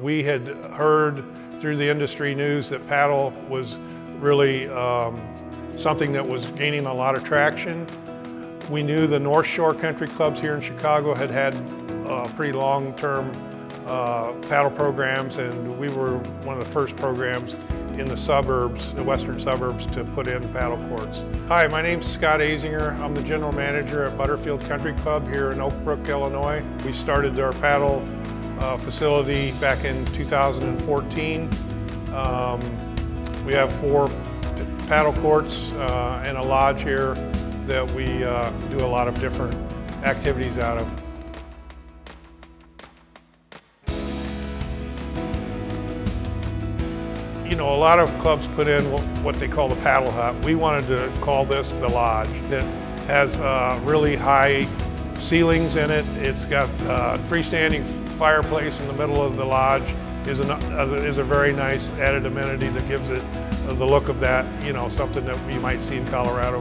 We had heard through the industry news that paddle was really um, something that was gaining a lot of traction. We knew the North Shore Country Clubs here in Chicago had had uh, pretty long-term uh, paddle programs and we were one of the first programs in the suburbs, the western suburbs, to put in paddle courts. Hi, my name's Scott Azinger. I'm the general manager at Butterfield Country Club here in Oak Brook, Illinois. We started our paddle uh, facility back in 2014. Um, we have four paddle courts uh, and a lodge here that we uh, do a lot of different activities out of. You know, a lot of clubs put in what they call the paddle hut. We wanted to call this the lodge. It has uh, really high ceilings in it. It's got uh, freestanding fireplace in the middle of the lodge is, an, is a very nice added amenity that gives it the look of that, you know, something that you might see in Colorado.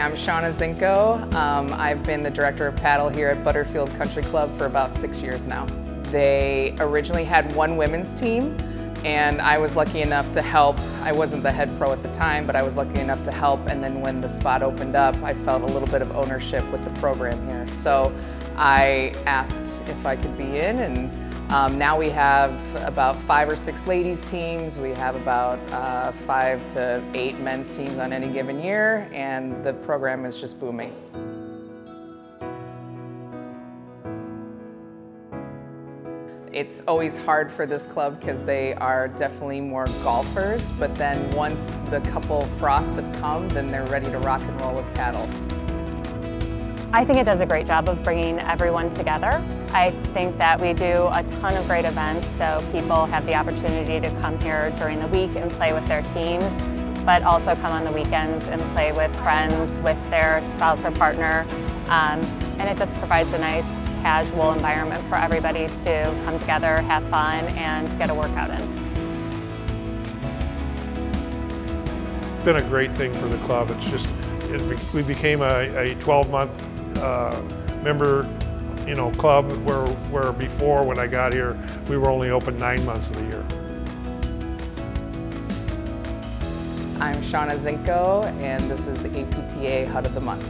I'm Shauna Zinko. Um, I've been the director of paddle here at Butterfield Country Club for about six years now. They originally had one women's team and I was lucky enough to help. I wasn't the head pro at the time, but I was lucky enough to help and then when the spot opened up, I felt a little bit of ownership with the program here. So I asked if I could be in and um, now we have about five or six ladies teams. We have about uh, five to eight men's teams on any given year and the program is just booming. It's always hard for this club because they are definitely more golfers, but then once the couple frosts have come, then they're ready to rock and roll with paddle. I think it does a great job of bringing everyone together. I think that we do a ton of great events so people have the opportunity to come here during the week and play with their teams, but also come on the weekends and play with friends, with their spouse or partner. Um, and it just provides a nice casual environment for everybody to come together, have fun, and get a workout in. It's been a great thing for the club. It's just, it, we became a 12-month uh, member you know, club where, where before when I got here, we were only open nine months of the year. I'm Shauna Zinko, and this is the APTA Hut of the Month.